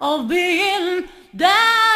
of being down.